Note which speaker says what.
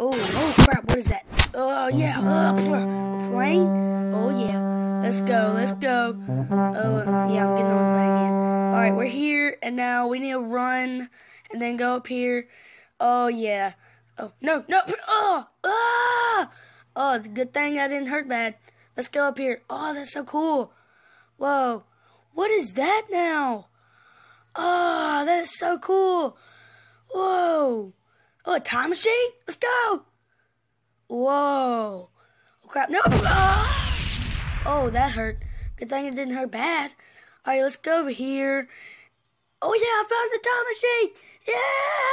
Speaker 1: Oh, oh crap, what is that? Oh, yeah, uh, a plane? Oh, yeah. Let's go, let's go. Oh, yeah, I'm getting on the plane again. Alright, we're here, and now we need to run, and then go up here. Oh, yeah. Oh, no, no, oh, ah! Oh, good thing I didn't hurt bad. Let's go up here. Oh, that's so cool. Whoa. What is that now? Oh, that is so cool. Whoa. Oh, a time machine? Let's go. Whoa. Oh, crap. No. Oh, oh that hurt. Good thing it didn't hurt bad. All right, let's go over here. Oh, yeah, I found the time machine. Yeah.